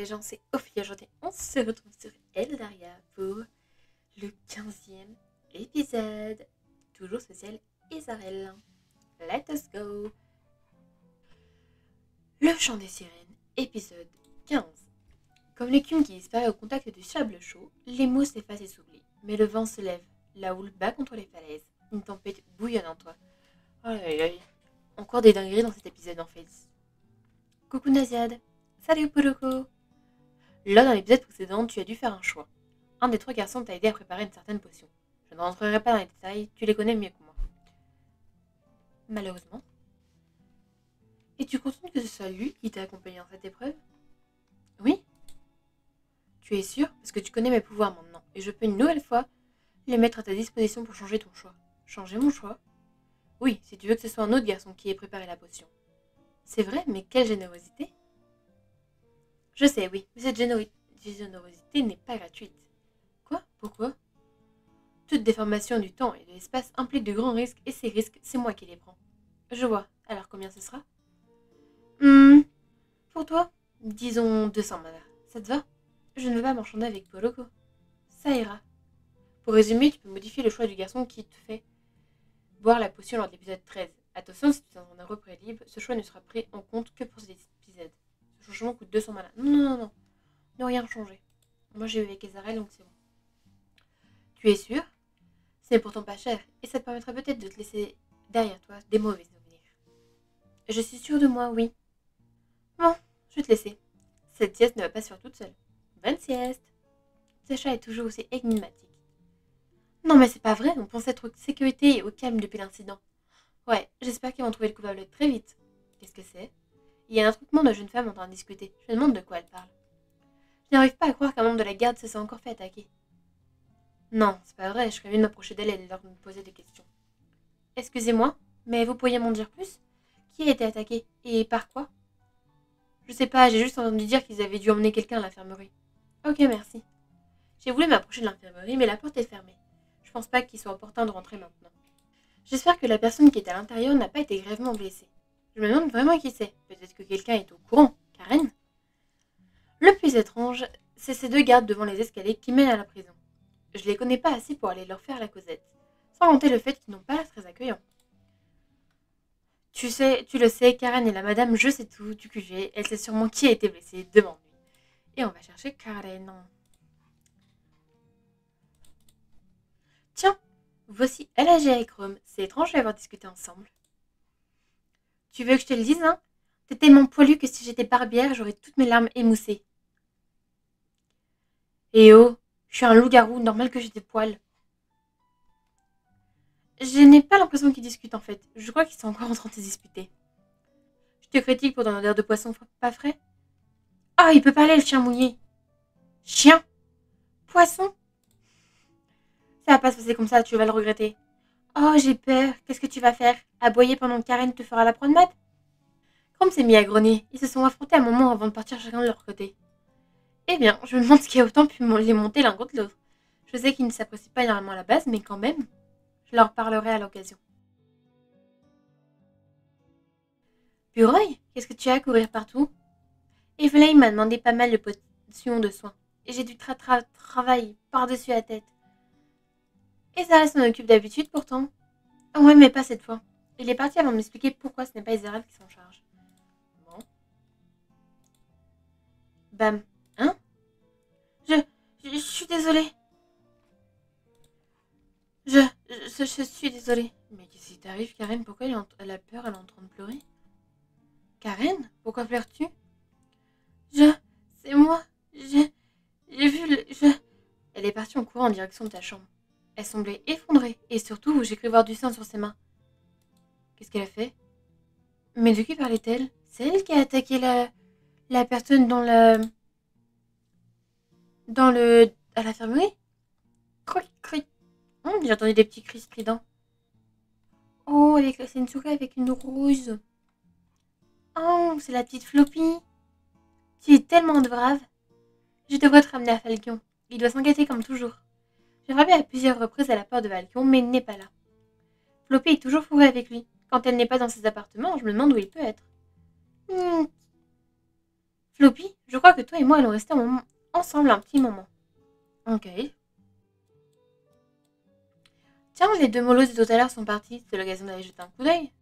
les gens, c'est Ophélie. Aujourd'hui, on se retrouve sur Eldaria pour le 15e épisode. Toujours spécial Isarel. Let us go. Le chant des sirènes, épisode 15. Comme l'écume qui disparaît au contact du sable chaud, les mots s'effacent et s'oublient. Mais le vent se lève, la houle bat contre les falaises. Une tempête bouillonne en toi. Oh là là. Encore des dingueries dans cet épisode en fait. Coucou Naziad. Salut Puroko. Là, dans l'épisode précédent, tu as dû faire un choix. Un des trois garçons t'a aidé à préparer une certaine potion. Je ne rentrerai pas dans les détails, tu les connais mieux que moi. Malheureusement. Es-tu contente que ce soit lui qui t'a accompagné dans cette épreuve? Oui. Tu es sûr? Parce que tu connais mes pouvoirs maintenant, et je peux une nouvelle fois les mettre à ta disposition pour changer ton choix. Changer mon choix? Oui, si tu veux que ce soit un autre garçon qui ait préparé la potion. C'est vrai, mais quelle générosité Je sais, oui, mais cette générosité n'est pas gratuite. Quoi? Pourquoi? Toute déformation du temps et de l'espace implique de grands risques, et ces risques, c'est moi qui les prends. Je vois. Alors combien ce sera? Hmm. Pour toi, disons 200 mana. Ça te va? Je ne veux pas marchander avec toi, loco. Ça ira. Pour résumer, tu peux modifier le choix du garçon qui te fait boire la potion lors de l'épisode 13. Attention, si tu es dans repris libre, ce choix ne sera pris en compte que pour cet épisode. Ce changement coûte 200 mana. Non, non, non, non. Ne rien changer. Moi, j'ai eu avec Ezarel, donc c'est bon. Tu es sûr? C'est pourtant pas cher, et ça te permettra peut-être de te laisser derrière toi des mauvais souvenirs. Je suis sûre de moi, oui. Bon, je vais te laisser. Cette sieste ne va pas se faire toute seule. Bonne sieste. Ce chat est toujours aussi énigmatique. Non, mais c'est pas vrai, on pensait être en sécurité et au calme depuis l'incident. Ouais, j'espère qu'ils vont trouver le coupable très vite. Qu'est-ce que c'est? Il y a un attroupement de jeunes femmes en train de discuter. Je me demande de quoi elles parlent. Je n'arrive pas à croire qu'un membre de la garde se soit encore fait attaquer. Non, c'est pas vrai, je serais m'approcher d'elle et de leur poser des questions. Excusez-moi, mais vous pourriez m'en dire plus? Qui a été attaqué? Et par quoi? Je sais pas, j'ai juste entendu dire qu'ils avaient dû emmener quelqu'un à l'infirmerie. Ok, merci. J'ai voulu m'approcher de l'infirmerie, mais la porte est fermée. Je pense pas qu'il soit opportun de rentrer maintenant. J'espère que la personne qui est à l'intérieur n'a pas été gravement blessée. Je me demande vraiment qui c'est. Peut-être que quelqu'un est au courant. Karen Le plus étrange, c'est ces deux gardes devant les escaliers qui mènent à la prison. Je les connais pas assez pour aller leur faire la causette, sans compter le fait qu'ils n'ont pas l'air très accueillants. Tu sais, tu le sais, Karen est la madame je sais tout du QG. Elle sait sûrement qui a été blessé devant lui. Et on va chercher Karen. Tiens, voici LAG et Chrome. C'est étrange d'avoir discuté ensemble. Tu veux que je te le dise, hein? T'es tellement poilu que si j'étais barbière, j'aurais toutes mes larmes émoussées. Eh oh, je suis un loup-garou, normal que j'ai des poils. Je n'ai pas l'impression qu'ils discutent en fait. Je crois qu'ils sont encore en train de se disputer. Je te critique pour ton odeur de poisson pas frais? Ah, il peut parler le chien mouillé. Chien? Poisson? Ça va pas se passer comme ça, tu vas le regretter. Oh, j'ai peur. Qu'est-ce que tu vas faire? Aboyer pendant que Karen te fera la promenade? Comme s'est mis à grogner. Ils se sont affrontés un moment avant de partir chacun de leur côté. Eh bien, je me demande ce qui a autant pu les monter l'un contre l'autre. Je sais qu'ils ne s'apprécient pas énormément à la base, mais quand même, je leur parlerai à l'occasion. Buroy, qu'est-ce que tu as à courir partout? Evelyn m'a demandé pas mal de potions de soins, et j'ai du tra-tra-travail par-dessus la tête. Et s'en occupe d'habitude pourtant. Ouais, mais pas cette fois. Il est parti avant de m'expliquer pourquoi ce n'est pas Ezerel qui s'en charge. Bon. Bam. Hein? Je, je, suis désolée. Je, je, suis désolée. Mais qu'est-ce qui t'arrive, Karen? Pourquoi elle, elle, a peur Elle est en train de pleurer? Karen? Pourquoi pleures-tu? Je... C'est moi. J'ai... J'ai vu le... Je... Elle est partie en courant en direction de ta chambre. Elle semblait effondrée, et surtout, j'ai cru voir du sang sur ses mains. Qu'est-ce qu'elle a fait? Mais de qui parlait-elle? C'est elle qui a attaqué la... la personne dans la... dans le... à l'infirmerie? Cric, cric. Oh, j'ai entendu des petits cris stridents. Oh, c'est une souris avec une rose. Oh, c'est la petite Floppy. Tu es tellement brave. Je devrais te ramener à Falcon. Il doit s'inquiéter comme toujours. J'ai rappelé à plusieurs reprises à la porte de Falcon, mais il n'est pas là. Floppy est toujours fourrée avec lui. Quand elle n'est pas dans ses appartements, je me demande où il peut être. Hmm. Floppy, je crois que toi et moi allons rester ensemble un petit moment. Ok. Tiens, les deux mollos de tout à l'heure sont partis. C'est l'occasion d'aller jeter un coup d'œil.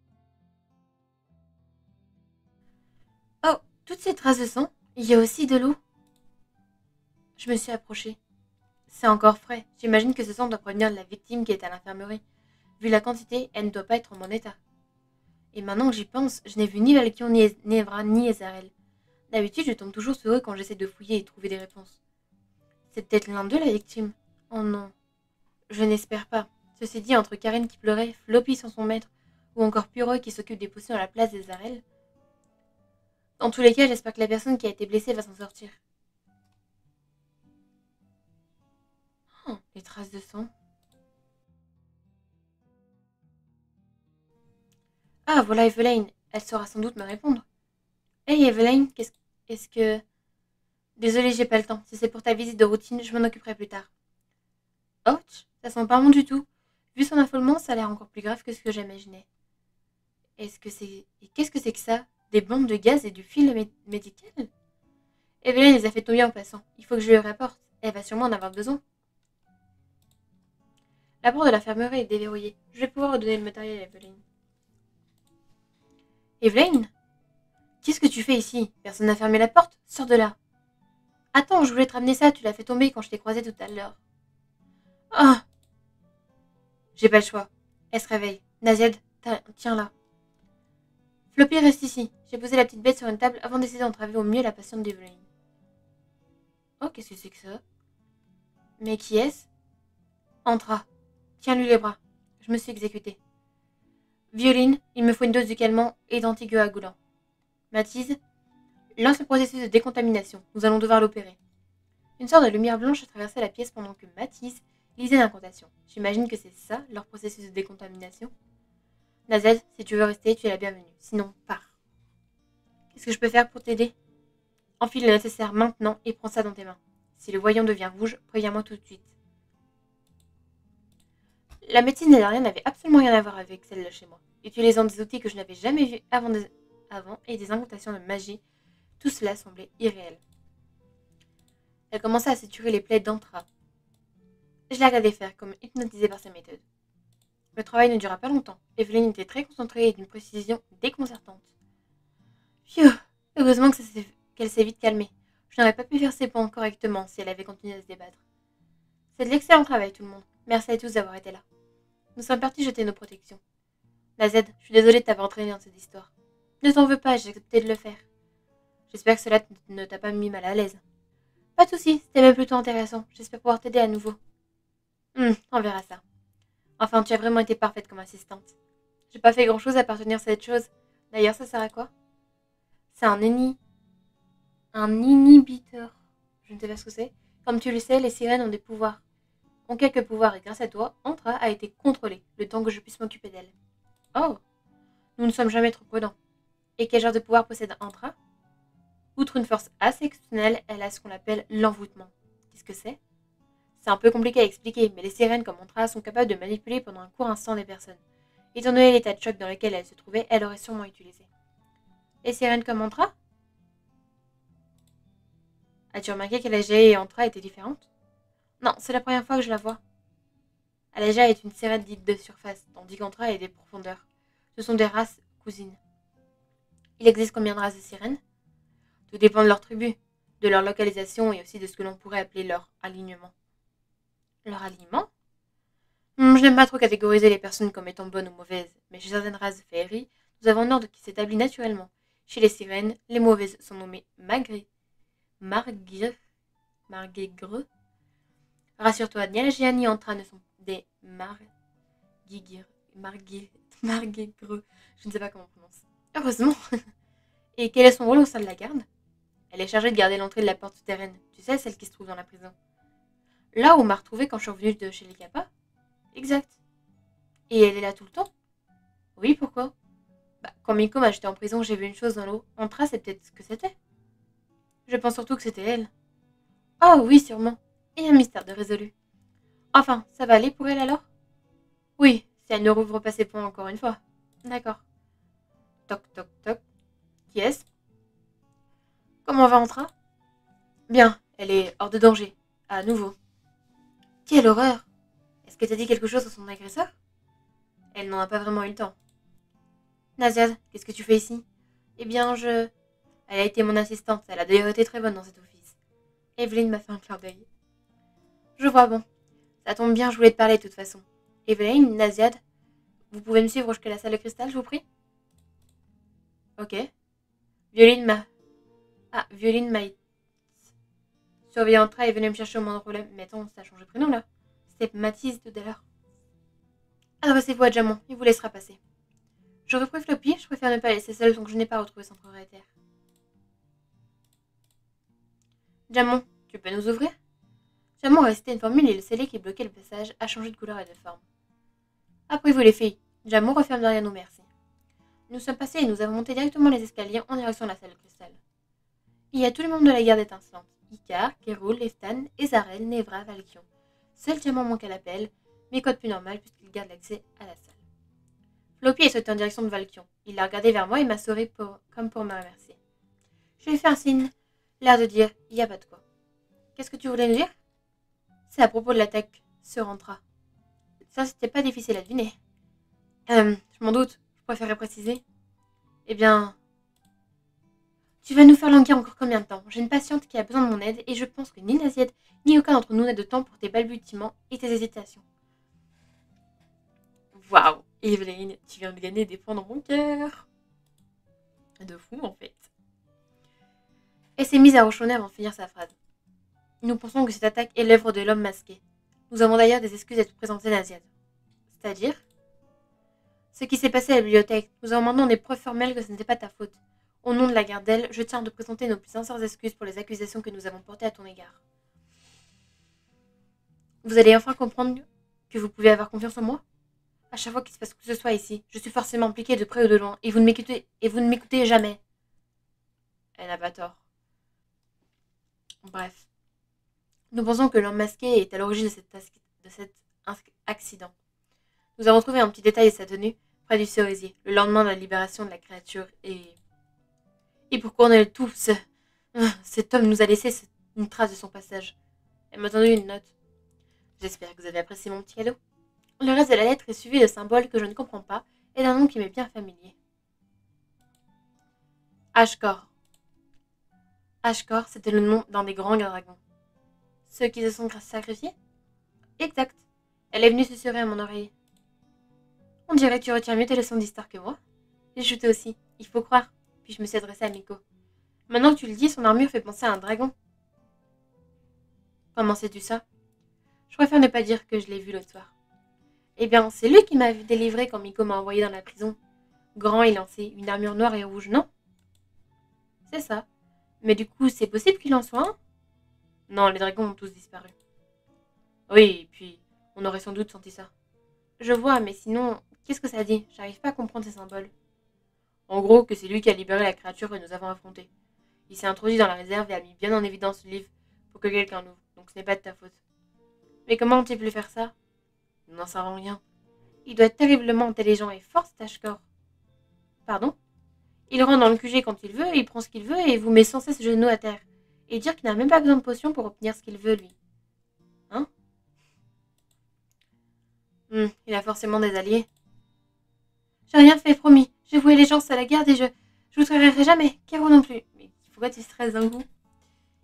Oh, toutes ces traces de sang. Il y a aussi de l'eau. Je me suis approchée. C'est encore frais. J'imagine que ce sang doit provenir de la victime qui est à l'infirmerie. Vu la quantité, elle ne doit pas être en bon état. Et maintenant que j'y pense, je n'ai vu ni Valkion, ni Nevra, ni Ezarel. D'habitude, je tombe toujours sur eux quand j'essaie de fouiller et trouver des réponses. C'est peut-être l'un d'eux la victime. Oh non. Je n'espère pas. Ceci dit, entre Karine qui pleurait, Floppy sans son maître, ou encore Pureux qui s'occupe des potions à la place des Arelles. Dans tous les cas, j'espère que la personne qui a été blessée va s'en sortir. Les traces de sang. Ah, voilà Eveline. Elle saura sans doute me répondre. Hey Eveline, qu'est-ce est-ce que. Désolée, j'ai pas le temps. Si c'est pour ta visite de routine, je m'en occuperai plus tard. Ouch, ça sent pas bon du tout. Vu son affolement, ça a l'air encore plus grave que ce que j'imaginais. Est-ce que c'est. Qu'est-ce que c'est que ça? Des bombes de gaz et du fil médical? Evelyn les a fait tomber en passant. Il faut que je lui rapporte. Elle va sûrement en avoir besoin. La porte de la fermerie est déverrouillée. Je vais pouvoir redonner le matériel à Evelyn. Evelyn Qu'est-ce que tu fais ici? Personne n'a fermé la porte Sors de là. Attends, je voulais te ramener ça, tu l'as fait tomber quand je t'ai croisé tout à l'heure. Ah J'ai pas le choix. Elle se réveille. Nazied, tiens là. Floppy reste ici. J'ai posé la petite bête sur une table avant d'essayer d'entraver au mieux la patiente d'Evelyn. Oh, qu'est-ce que c'est que ça? Mais qui est-ce? Entra. Tiens-lui les bras. Je me suis exécutée. Violine, il me faut une dose de calmant et d'anticoagulant. Mathis, lance le processus de décontamination. Nous allons devoir l'opérer. Une sorte de lumière blanche a traversé la pièce pendant que Mathis lisait l'incantation. J'imagine que c'est ça, leur processus de décontamination. Nazed, si tu veux rester, tu es la bienvenue. Sinon, pars. Qu'est-ce que je peux faire pour t'aider? Enfile le nécessaire maintenant et prends ça dans tes mains. Si le voyant devient rouge, préviens-moi tout de suite. La médecine rien n'avait absolument rien à voir avec celle de chez moi. Utilisant des outils que je n'avais jamais vus avant, et des incantations de magie, tout cela semblait irréel. Elle commença à s'éturer les plaies d'Antra. Je la regardais faire, comme hypnotisée par sa méthode. Le travail ne dura pas longtemps. Evelyne était très concentrée et d'une précision déconcertante. Heureusement qu'elle s'est vite calmée. Je n'aurais pas pu faire ses points correctement si elle avait continué à se débattre. C'est de l'excellent travail, tout le monde. Merci à tous d'avoir été là. Nous sommes partis jeter nos protections. La Z, je suis désolée de t'avoir entraîné dans cette histoire. Ne t'en veux pas, j'ai accepté de le faire. J'espère que cela ne t'a pas mis mal à l'aise. Pas de soucis, c'était même plutôt intéressant. J'espère pouvoir t'aider à nouveau. Hum, on verra ça. Enfin, tu as vraiment été parfaite comme assistante. J'ai pas fait grand chose à partenir cette chose. D'ailleurs, ça sert à quoi? C'est un ini. Un inhibiteur. Je ne sais pas ce que c'est. Comme tu le sais, les sirènes ont des pouvoirs ont quelques pouvoirs et grâce à toi, Antra a été contrôlée, le temps que je puisse m'occuper d'elle. Oh Nous ne sommes jamais trop prudents. Et quel genre de pouvoir possède Antra? Outre une force assez exceptionnelle, elle a ce qu'on appelle l'envoûtement. Qu'est-ce que c'est? C'est un peu compliqué à expliquer, mais les sirènes comme Antra sont capables de manipuler pendant un court instant des personnes. Étant donné l'état de choc dans lequel elle se trouvait, elle aurait sûrement utilisé. Les sirènes comme Antra? As-tu remarqué que la et Antra étaient différentes? Non, c'est la première fois que je la vois. Aleja est une sirène dite de surface, tandis qu'Antra est des profondeurs. Ce sont des races cousines. Il existe combien de races de sirènes? Tout dépend de leur tribu, de leur localisation et aussi de ce que l'on pourrait appeler leur alignement. Leur alignement? Hmm, Je n'aime pas trop catégoriser les personnes comme étant bonnes ou mauvaises, mais chez certaines races de nous avons un ordre qui s'établit naturellement. Chez les sirènes, les mauvaises sont nommées magri, marguereux, marguereux, Rassure-toi, ni la ni Antra ne sont des marguigres. Je ne sais pas comment on prononce. Heureusement. Et quel est son rôle au sein de la garde? Elle est chargée de garder l'entrée de la porte souterraine. Tu sais, celle qui se trouve dans la prison. Là où on m'a retrouvée quand je suis revenue de chez les Kappa Exact. Et elle est là tout le temps? Oui, pourquoi? Bah, Quand Miko m'a jeté en prison, j'ai vu une chose dans l'eau. Antra, c'est peut-être ce que c'était. Je pense surtout que c'était elle. Oh oui, sûrement et un mystère de résolu. Enfin, ça va aller pour elle alors? Oui, si elle ne rouvre pas ses ponts encore une fois. D'accord. Toc toc toc. Qui est-ce? Comment va Antra Bien, elle est hors de danger. À nouveau. Quelle horreur Est-ce que t'as dit quelque chose à son agresseur? Elle n'en a pas vraiment eu le temps. Naziad, qu'est-ce que tu fais ici? Eh bien, je... Elle a été mon assistante, elle a d'ailleurs été très bonne dans cet office. Evelyne m'a fait un clin d'œil. Je vois, bon. Ça tombe bien, je voulais te parler de toute façon. Evelyne, Naziad, vous pouvez me suivre jusqu'à la salle de cristal, je vous prie? Ok. Violine m'a... Ah, Violine m'a... Surveillant est venu me chercher au moindre problème. Mais attends, ça a changé de prénom là. C'était Mathis tout à l'heure. Adressez-vous à Jamon, il vous laissera passer. Je repris Floppy, je préfère ne pas laisser seul donc je n'ai pas retrouvé son propriétaire. Jamon, tu peux nous ouvrir? Jamon a récité une formule et le scellé qui bloquait le passage a changé de couleur et de forme. Après vous les filles, Jamon referme derrière nous, merci. Nous sommes passés et nous avons monté directement les escaliers en direction de la salle cristal. Il y a tous les membres de la garde étincelante. Icar, Kérol, Leftan, Ezarel, Nevra, Valkion. Seul Diamant manque à l'appel, mais code plus normal puisqu'il garde l'accès à la salle. Floppy est sauté en direction de Valkion. Il l'a regardé vers moi et m'a souri pour, comme pour me remercier. Je lui ai fait un signe, l'air de dire il n'y a pas de quoi. Qu'est-ce que tu voulais nous dire? C'est à propos de l'attaque, se rentra. Ça, c'était pas difficile à deviner. Euh, je m'en doute, je préférerais préciser. Eh bien, tu vas nous faire languir encore combien de temps? J'ai une patiente qui a besoin de mon aide et je pense que ni Naziette ni aucun d'entre nous n'a de temps pour tes balbutiements et tes hésitations. Waouh, Evelyne, tu viens de gagner des points dans mon cœur. De fou en fait. Elle s'est mise à rochonner avant de finir sa phrase. Nous pensons que cette attaque est l'œuvre de l'homme masqué. Nous avons d'ailleurs des excuses à te présenter, Naziad. C'est-à-dire Ce qui s'est passé à la bibliothèque. Nous avons maintenant des preuves formelles que ce n'était pas ta faute. Au nom de la Gardelle, je tiens à te présenter nos plus sincères excuses pour les accusations que nous avons portées à ton égard. Vous allez enfin comprendre que vous pouvez avoir confiance en moi À chaque fois qu'il se passe que ce soit ici, je suis forcément impliquée de près ou de loin, et vous ne m'écoutez, et vous ne m'écoutez jamais. Elle n'a pas tort. Bref. Nous pensons que l'homme masqué est à l'origine de, cet, accident. Nous avons trouvé un petit détail de sa tenue près du cerisier, le lendemain de la libération de la créature, et et pourquoi on a tout ce... Cet homme nous a laissé une trace de son passage. Elle m'a tendu une note. J'espère que vous avez apprécié mon petit cadeau. Le reste de la lettre est suivi de symboles que je ne comprends pas et d'un nom qui m'est bien familier. Ashkor. Ashkor, c'était le nom d'un des grands dragons. Ceux qui se sont sacrifiés Exact. Elle est venue susurrer à mon oreille. On dirait que tu retiens mieux tes leçons d'histoire que moi. J'ai chuté aussi, il faut croire. Puis je me suis adressée à Miko. Maintenant que tu le dis, son armure fait penser à un dragon. Comment sais-tu ça? Je préfère ne pas dire que je l'ai vu l'autre soir. Eh bien, c'est lui qui m'a délivré quand Miko m'a envoyé dans la prison. Grand et lancé, une armure noire et rouge, non? C'est ça. Mais du coup, c'est possible qu'il en soit Non, les dragons ont tous disparu. Oui, et puis, on aurait sans doute senti ça. Je vois, mais sinon, qu'est-ce que ça dit? J'arrive pas à comprendre ces symboles. En gros, que c'est lui qui a libéré la créature que nous avons affrontée. Il s'est introduit dans la réserve et a mis bien en évidence le livre pour que quelqu'un l'ouvre, donc ce n'est pas de ta faute. Mais comment ont-ils pu faire ça? Nous n'en savons rien. Il doit être terriblement intelligent et fort, cet Pardon? Il rentre dans le QG quand il veut, il prend ce qu'il veut et vous met sans cesse genoux à terre. Et dire qu'il n'a même pas besoin de potion pour obtenir ce qu'il veut, lui. Hein hum, Il a forcément des alliés. J'ai rien fait, promis. J'ai voué les gens à la garde et je. Je vous trahirai jamais. Caro non plus. Mais pourquoi tu stresses d'un coup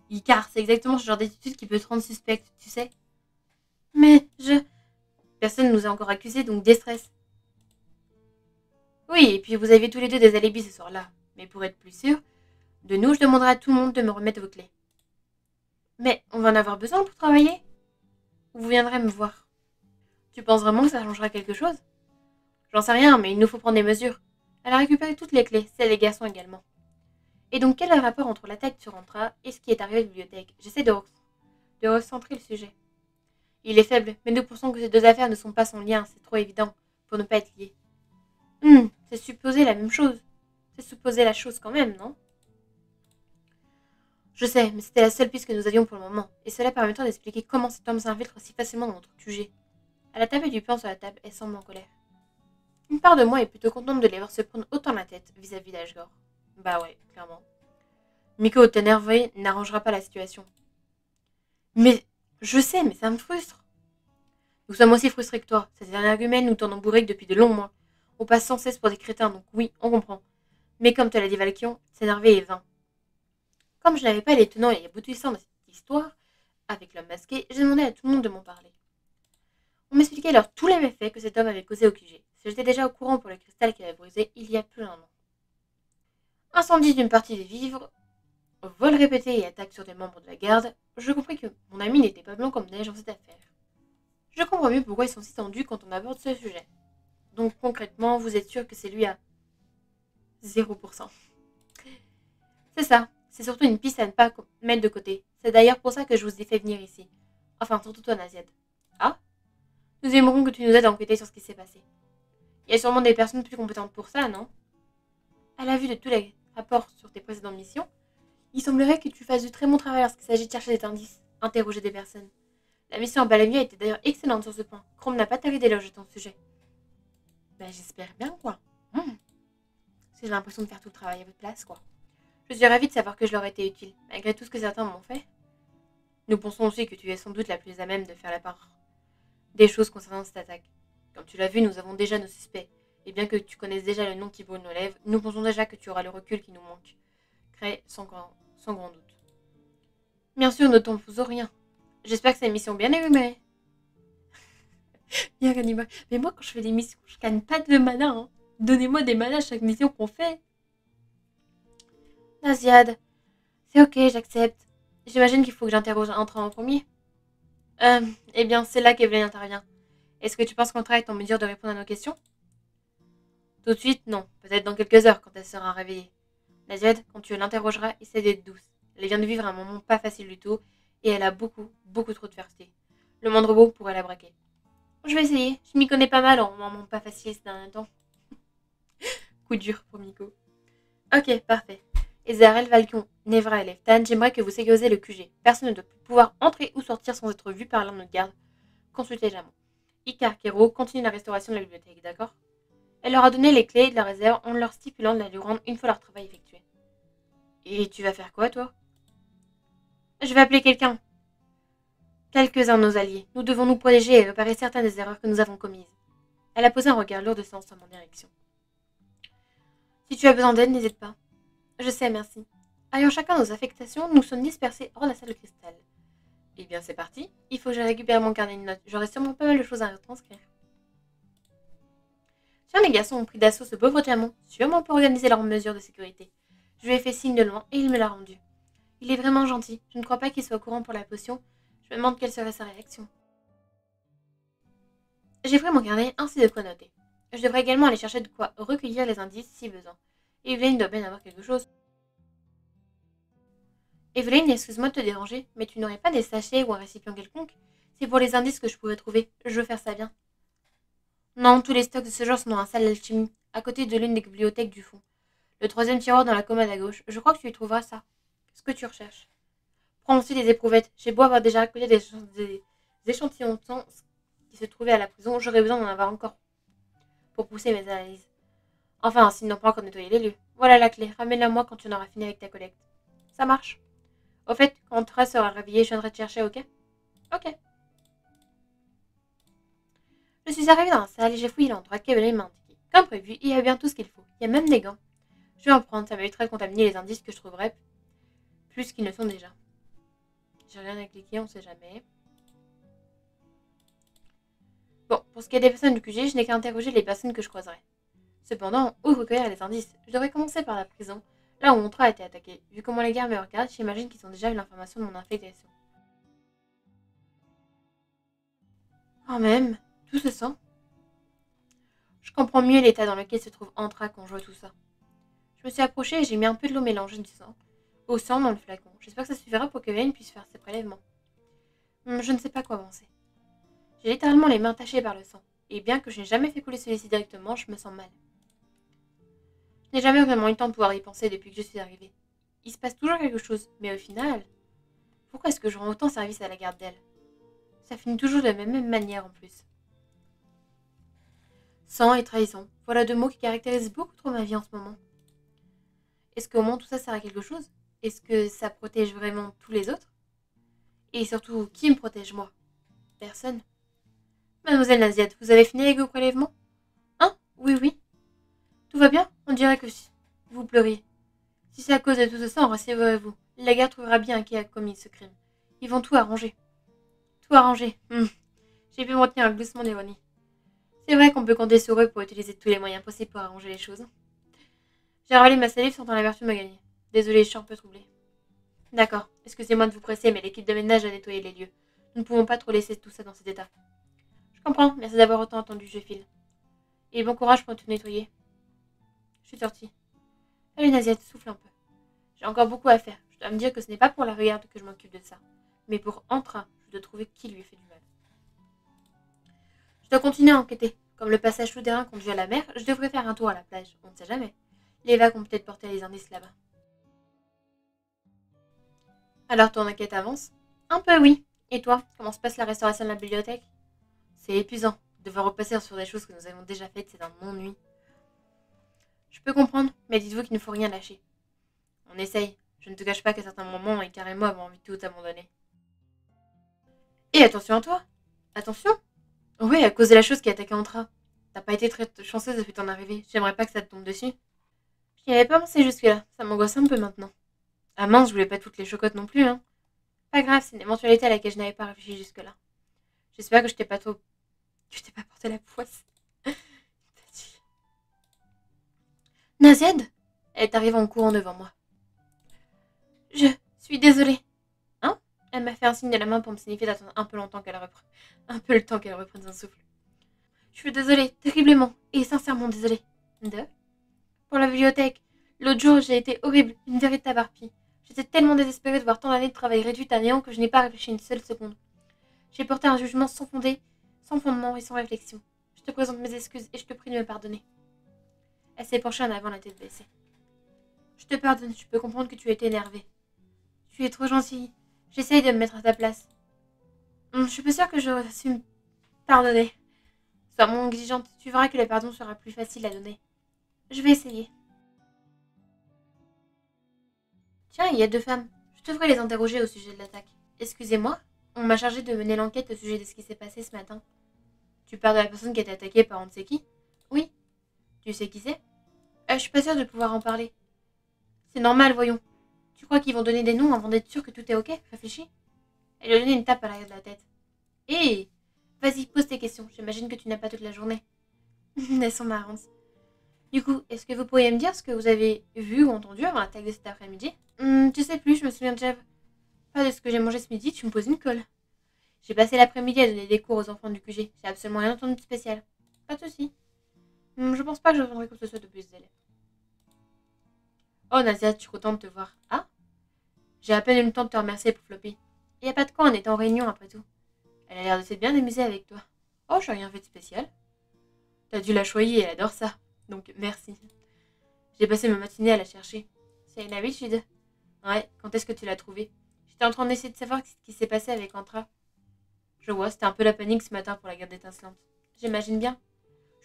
Icar, c'est exactement ce genre d'attitude qui peut te rendre suspecte, tu sais. Mais je. Personne ne nous a encore accusés, donc déstresse. Oui, et puis vous avez tous les deux des alibis ce soir-là. Mais pour être plus sûr, de nous, je demanderai à tout le monde de me remettre vos clés. Mais on va en avoir besoin pour travailler Vous viendrez me voir. Tu penses vraiment que ça changera quelque chose? J'en sais rien, mais il nous faut prendre des mesures. Elle a récupéré toutes les clés, celles des garçons également. Et donc, quel est le rapport entre l'attaque sur Antra et ce qui est arrivé à la bibliothèque? J'essaie de, de recentrer le sujet. Il est faible, mais nous pensons que ces deux affaires ne sont pas sans lien, c'est trop évident, pour ne pas être liés. Hum, c'est supposer la même chose. C'est supposer la chose quand même, non? Je sais, mais c'était la seule piste que nous avions pour le moment, et cela permettra d'expliquer comment cet homme s'infiltre si facilement dans notre QG. Elle a tapé du pain sur la table et semble en colère. Une part de moi est plutôt contente de les voir se prendre autant la tête vis-à-vis d'Ashgore. Bah ouais, clairement. Miko, t'énerver n'arrangera pas la situation. Mais je sais, mais ça me frustre. Nous sommes aussi frustrés que toi. Ces dernières argument nous tournons bourriques depuis de longs mois. On passe sans cesse pour des crétins, donc oui, on comprend. Mais comme te l'a dit Valkion, s'énerver est vain. Comme je n'avais pas les tenants et les aboutissants de cette histoire, avec l'homme masqué, j'ai demandé à tout le monde de m'en parler. On m'expliquait alors tous les méfaits que cet homme avait causés au QG. J'étais déjà au courant pour le cristal qu'il avait brisé il y a plus d'un an. Incendie d'une partie des vivres, vol répété et attaque sur des membres de la garde, je compris que mon ami n'était pas blanc comme neige en cette affaire. Je comprends mieux pourquoi ils sont si tendus quand on aborde ce sujet. Donc concrètement, vous êtes sûr que c'est lui à 0%. C'est ça, c'est surtout une piste à ne pas mettre de côté. C'est d'ailleurs pour ça que je vous ai fait venir ici. Enfin, surtout toi, Naziad. Ah Nous aimerons que tu nous aides à enquêter sur ce qui s'est passé. Il y a sûrement des personnes plus compétentes pour ça, non À la vue de tous les rapports sur tes précédentes missions, il semblerait que tu fasses du très bon travail lorsqu'il s'agit de chercher des indices, interroger des personnes. La mission à Balamia était d'ailleurs excellente sur ce point. Chrome n'a pas taré d'éloger ton sujet. Ben, j'espère bien, quoi. Hmm. J'ai l'impression de faire tout le travail à votre place, quoi. Je suis ravie de savoir que je leur ai été utile, malgré tout ce que certains m'ont fait. Nous pensons aussi que tu es sans doute la plus à même de faire la part des choses concernant cette attaque. Comme tu l'as vu, nous avons déjà nos suspects, et bien que tu connaisses déjà le nom qui brûle nos lèvres, nous pensons déjà que tu auras le recul qui nous manque. Crée sans grand, doute. Bien sûr, ne t'en rien. J'espère que c'est mission bien aimée. bien. Mais moi, quand je fais des missions, je gagne pas de mana. Hein. Donnez-moi des manas à chaque mission qu'on fait. Naziad, c'est ok, j'accepte. J'imagine qu'il faut que j'interroge un train en premier. Euh, eh bien, c'est là qu'Evelyn intervient. Est-ce que tu penses qu'on est en mesure de répondre à nos questions? Tout de suite, non. Peut-être dans quelques heures, quand elle sera réveillée. Naziad, quand tu l'interrogeras, essaie d'être douce. Elle vient de vivre un moment pas facile du tout, et elle a beaucoup, beaucoup trop de fierté. Le moindre mot pourrait la braquer. Je vais essayer. Je m'y connais pas mal en moment pas facile ces derniers temps. Coup dur pour Miko. Ok, parfait. Ezarel, Valkion, Nevra et Leftan, j'aimerais que vous sécurisez le QG. Personne ne doit pouvoir entrer ou sortir sans être vu par l'un de nos gardes. Consultez jamais. Icar Kero continue la restauration de la bibliothèque, d'accord? Elle leur a donné les clés de la réserve en leur stipulant de la lui rendre une fois leur travail effectué. Et tu vas faire quoi, toi? Je vais appeler quelqu'un. Quelques-uns de nos alliés. Nous devons nous protéger et réparer certaines des erreurs que nous avons commises. Elle a posé un regard lourd de sens en mon direction. Si tu as besoin d'aide, n'hésite pas. Je sais, merci. Ayant chacun nos affectations, nous sommes dispersés hors la salle de cristal. Eh bien, c'est parti. Il faut que je récupère mon carnet de notes. J'aurai sûrement pas mal de choses à retranscrire. Tiens, les garçons ont pris d'assaut ce pauvre diamant, sûrement pour organiser leurs mesures de sécurité. Je lui ai fait signe de loin et il me l'a rendu. Il est vraiment gentil. Je ne crois pas qu'il soit au courant pour la potion. Je me demande quelle serait sa réaction. J'ai pris mon carnet ainsi de quoi noter. Je devrais également aller chercher de quoi recueillir les indices si besoin. Evelyne doit bien avoir quelque chose. Evelyne, excuse-moi de te déranger, mais tu n'aurais pas des sachets ou un récipient quelconque? C'est pour les indices que je pourrais trouver. Je veux faire ça bien. Non, tous les stocks de ce genre sont dans la salle d'alchimie, à côté de l'une des bibliothèques du fond. Le troisième tiroir dans la commode à gauche. Je crois que tu y trouveras ça. Ce que tu recherches. Prends aussi des éprouvettes. J'ai beau avoir déjà récolté des, des échantillons de sang qui se trouvaient à la prison, j'aurais besoin d'en avoir encore pour pousser mes analyses. Enfin, s'ils n'ont pas encore nettoyé les lieux. Voilà la clé. Ramène-la moi quand tu en auras fini avec ta collecte. Ça marche. Au fait, quand Tra sera réveillé, je viendrai te chercher, ok? Ok. Je suis arrivée dans la salle et j'ai fouillé l'endroit qu'Evelyn m'a indiqué. Comme prévu, il y a bien tout ce qu'il faut. Il y a même des gants. Je vais en prendre, ça m'éviterait de contaminer les indices que je trouverai plus qu'ils ne sont déjà. J'ai rien à cliquer, on sait jamais. Bon, pour ce qui est des personnes du QG, je n'ai qu'à interroger les personnes que je croiserai. Cependant, où recueillir les indices Je devrais commencer par la prison, là où mon a été attaqué. Vu comment les gars me regardent, j'imagine qu'ils ont déjà eu l'information de mon infectation. Oh même, tout se sent. Je comprends mieux l'état dans lequel se trouve Antra quand je vois tout ça. Je me suis approchée et j'ai mis un peu de l'eau mélangée du sang, au sang dans le flacon. J'espère que ça suffira pour que Vane puisse faire ses prélèvements. Hum, je ne sais pas quoi penser. J'ai littéralement les mains tachées par le sang, et bien que je n'ai jamais fait couler celui-ci directement, je me sens mal. N'ai jamais vraiment eu le temps de pouvoir y penser depuis que je suis arrivée. Il se passe toujours quelque chose, mais au final, pourquoi est-ce que je rends autant service à la garde d'elle? Ça finit toujours de la même manière en plus. Sang et trahison, voilà deux mots qui caractérisent beaucoup trop ma vie en ce moment. Est-ce qu'au moins tout ça sert à quelque chose? Est-ce que ça protège vraiment tous les autres? Et surtout, qui me protège moi? Personne. Mademoiselle Naziat, vous avez fini avec vos prélèvements? Hein? Oui, oui. Tout va bien On dirait que si. Vous pleuriez. Si c'est à cause de tout ça, rassurez-vous. La garde trouvera bien qui a commis ce crime. Ils vont tout arranger. Tout arranger. Hmm. J'ai pu me retenir un glissement d'ironie. C'est vrai qu'on peut compter sur eux pour utiliser tous les moyens possibles pour arranger les choses. J'ai ravalé ma salive sentant la vertu me gagner. Désolée, je suis un peu troublée. D'accord, excusez-moi de vous presser, mais l'équipe de ménage a nettoyé les lieux. Nous ne pouvons pas trop laisser tout ça dans cet état. Je comprends, merci d'avoir autant entendu, je file. Et bon courage pour tout nettoyer. Suis sortie. Allez, Naziette, souffle un peu. J'ai encore beaucoup à faire. Je dois me dire que ce n'est pas pour la regarde que je m'occupe de ça, mais pour Entra, je dois trouver qui lui fait du mal. Je dois continuer à enquêter. Comme le passage souterrain conduit à la mer, je devrais faire un tour à la plage. On ne sait jamais. Les vagues ont peut-être porté les indices là-bas. Alors ton enquête avance? Un peu oui. Et toi, comment se passe la restauration de la bibliothèque? C'est épuisant. Devoir repasser sur des choses que nous avons déjà faites, c'est un ennui. Je peux comprendre, mais dites-vous qu'il ne faut rien lâcher. On essaye. Je ne te cache pas qu'à certains moments, et carrément avons envie de tout abandonner. Et attention à toi Attention Oui, à cause de la chose qui a attaqué Antra. T'as pas été très chanceuse depuis ton arrivée. J'aimerais pas que ça te tombe dessus. Je n'y avais pas pensé jusque-là. Ça m'angoisse un peu maintenant. Ah mince, je voulais pas toutes les chocottes non plus, hein. Pas grave, c'est une éventualité à laquelle je n'avais pas réfléchi jusque-là. J'espère que je t'ai pas trop... que je t'ai pas porté la poisse. Nazed Elle est arrivée en courant devant moi. Je suis désolée. Hein? Elle m'a fait un signe de la main pour me signifier d'attendre un peu longtemps qu'elle. Un peu le temps qu'elle reprenne son souffle. Je suis désolée, terriblement, et sincèrement désolée. De? Pour la bibliothèque. L'autre jour, j'ai été horrible, une véritable harpie. J'étais tellement désespérée de voir tant d'années de travail réduites à néant que je n'ai pas réfléchi une seule seconde. J'ai porté un jugement sans fondé, sans fondement et sans réflexion. Je te présente mes excuses et je te prie de me pardonner. Elle s'est penchée en avant la tête baissée. Je te pardonne, je peux comprendre que tu es énervée. Tu es trop gentille. J'essaye de me mettre à ta place. Hum, je suis pas sûre que je su me pardonner. Sois moins exigeante, tu verras que le pardon sera plus facile à donner. Je vais essayer. Tiens, il y a deux femmes. Je devrais les interroger au sujet de l'attaque. Excusez-moi, on m'a chargé de mener l'enquête au sujet de ce qui s'est passé ce matin. Tu parles de la personne qui a été attaquée par on ne sait qui. Tu sais qui c'est? Euh, Je suis pas sûre de pouvoir en parler. C'est normal, voyons. Tu crois qu'ils vont donner des noms avant d'être sûr que tout est ok? Réfléchis. Elle lui a donné une tape à l'arrière de la tête. Hé Vas-y, pose tes questions. J'imagine que tu n'as pas toute la journée. Elles sont marrantes. Du coup, est-ce que vous pourriez me dire ce que vous avez vu ou entendu avant l'attaque de cet après-midi? Hum, Tu sais plus, je me souviens déjà pas de ce que j'ai mangé ce midi, tu me poses une colle. J'ai passé l'après-midi à donner des cours aux enfants du QG. J'ai absolument rien entendu de spécial. Pas de soucis. Hum, je pense pas que j'entendrai quoi que ce soit de plus d'élèves. Oh, Nazia, je suis contente de te voir. Ah J'ai à peine eu le temps de te remercier pour Floppy. Il a pas de quoi, on était en réunion après tout. Elle a l'air de s'être bien amusée avec toi. Oh, j'ai rien fait de spécial. T'as dû la choyer, elle adore ça. Donc, merci. J'ai passé ma matinée à la chercher. C'est une habitude. Ouais, quand est-ce que tu l'as trouvée? J'étais en train d'essayer de savoir ce qui s'est passé avec Antra. Je vois, c'était un peu la panique ce matin pour la garde étincelante. J'imagine bien.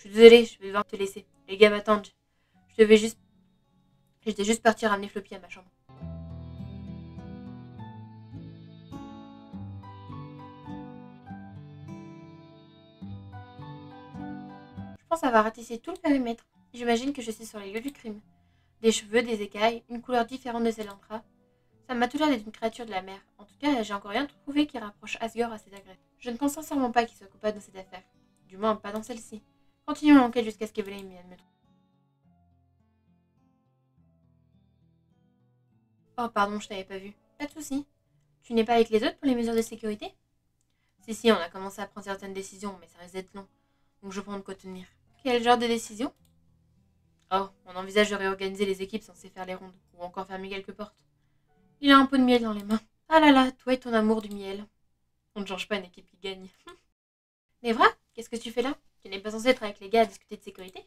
Je suis désolée, je vais devoir te laisser. Les gars m'attendent. Je devais juste J'étais juste partie ramener Floppy à ma chambre. Je pense avoir ratissé tout le périmètre. J'imagine que je suis sur les lieux du crime. Des cheveux, des écailles, une couleur différente de celle d'Antra. Ça m'a tout l'air d'être une créature de la mer. En tout cas, j'ai encore rien trouvé qui rapproche Asgore à cet agrès. Je ne pense sincèrement pas qu'il soit coupable dans cette affaire. Du moins, pas dans celle-ci. Continuons l'enquête jusqu'à ce qu'Evelyn vienne me. Oh, pardon, je t'avais pas vu. Pas de souci. Tu n'es pas avec les autres pour les mesures de sécurité? Si, si, on a commencé à prendre certaines décisions, mais ça risque d'être long. Donc je prends de quoi tenir. Quel genre de décision? Oh, on envisage de réorganiser les équipes censées faire les rondes, ou encore fermer quelques portes. Il a un peu de miel dans les mains. Ah là là, toi et ton amour du miel. On ne change pas une équipe qui gagne. Nevra, qu'est-ce que tu fais là? Tu n'es pas censé être avec les gars à discuter de sécurité?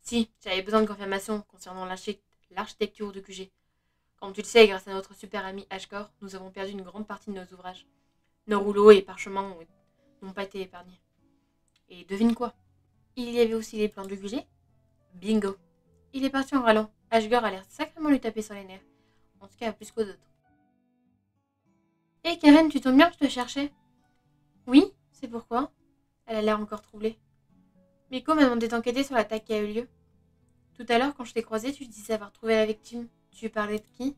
Si, j'avais besoin de confirmation concernant l'architecture du QG. Comme tu le sais, grâce à notre super ami Ashkor, nous avons perdu une grande partie de nos ouvrages. Nos rouleaux et parchemins n'ont pas été épargnés. Et devine quoi? Il y avait aussi les plans du QG Bingo Il est parti en râlant. Ashgore a l'air sacrément lui taper sur les nerfs. En tout cas, plus qu'aux autres. Hé Karen, tu tombes bien, je te cherchais. Oui, c'est pourquoi? Elle a l'air encore troublée. Miko m'a demandé d'enquêter sur l'attaque qui a eu lieu. Tout à l'heure, quand je t'ai croisé, tu disais avoir trouvé la victime. Tu parlais de qui?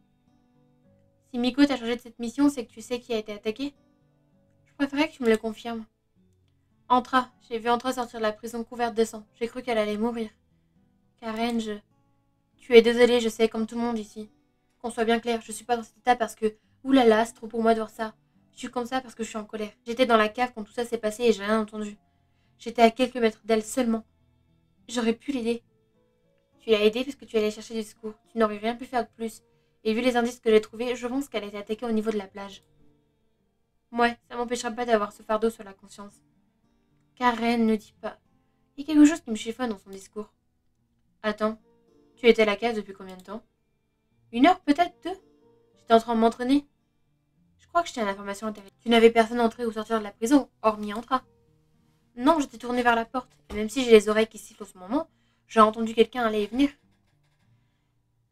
Si Miko t'a chargé de cette mission, c'est que tu sais qui a été attaqué Je préférais que tu me le confirmes. Entra, j'ai vu Entra sortir de la prison couverte de sang. J'ai cru qu'elle allait mourir. Karen, je. Tu es désolée, je sais, comme tout le monde ici. Qu'on soit bien clair, je suis pas dans cet état parce que. Oulala, c'est trop pour moi de voir ça. Je suis comme ça parce que je suis en colère. J'étais dans la cave quand tout ça s'est passé et j'ai rien entendu. J'étais à quelques mètres d'elle seulement. J'aurais pu l'aider. Tu l'as aidée parce que tu allais chercher du secours. Tu n'aurais rien pu faire de plus. Et vu les indices que j'ai trouvés, je pense qu'elle a été attaquée au niveau de la plage. Ouais, ça m'empêchera pas d'avoir ce fardeau sur la conscience. Karen ne dit pas. Il y a quelque chose qui me chiffonne dans son discours. Attends, tu étais à la cave depuis combien de temps? Une heure, peut-être deux? J'étais en train de m'entraîner. Crois que tiens l'information intéressante. Tu n'avais personne entrer ou sortir de la prison, hormis Entra. Non, j'étais tournée vers la porte, et même si j'ai les oreilles qui sifflent en ce moment, j'ai entendu quelqu'un aller et venir.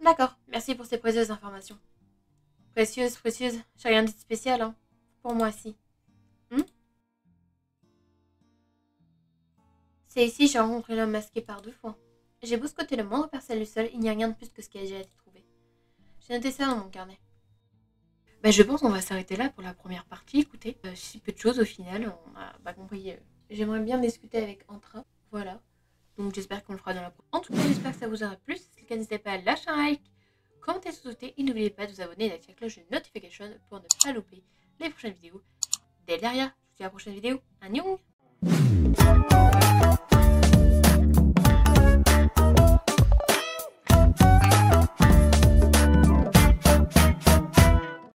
D'accord, merci pour ces précieuses informations. Précieuses, précieuses, j'ai rien dit de spécial, hein. Pour moi, si. Hmm? C'est ici que j'ai rencontré l'homme masqué par deux fois. J'ai beau le moindre parcelle du sol, il n'y a rien de plus que ce qui a déjà été trouvé. J'ai noté ça dans mon carnet. Bah, je pense qu'on va s'arrêter là pour la première partie. Écoutez, euh, si peu de choses au final, on a pas compris. Euh, j'aimerais bien discuter avec Entra. Voilà. Donc j'espère qu'on le fera dans la prochaine. En tout cas, j'espère que ça vous aura plu. Si c'est le cas, n'hésitez pas à lâcher un like, commenter, sous-sauter et n'oubliez pas de vous abonner et d'activer la cloche de notification pour ne pas louper les prochaines vidéos. Dès derrière, je vous dis à la prochaine vidéo. Un